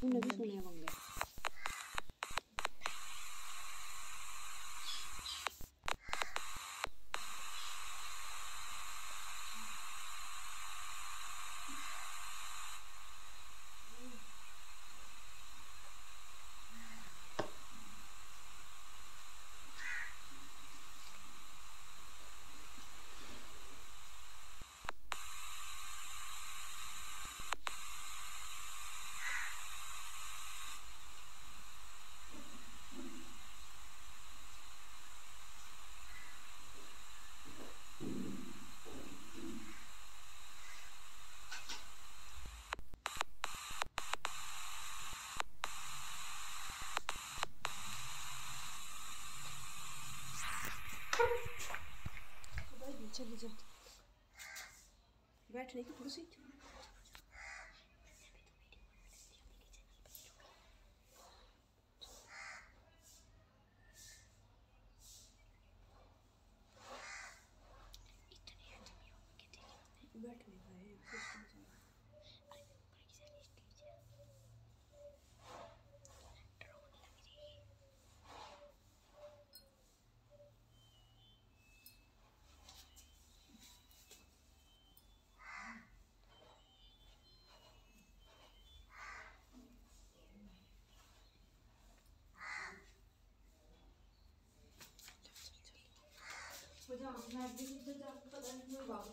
你们这是什么呀？चलो जल्दी बैठने की कुर्सी बैठ yapacağım. Mecbur gideceğim. Bu kadar mümkün var.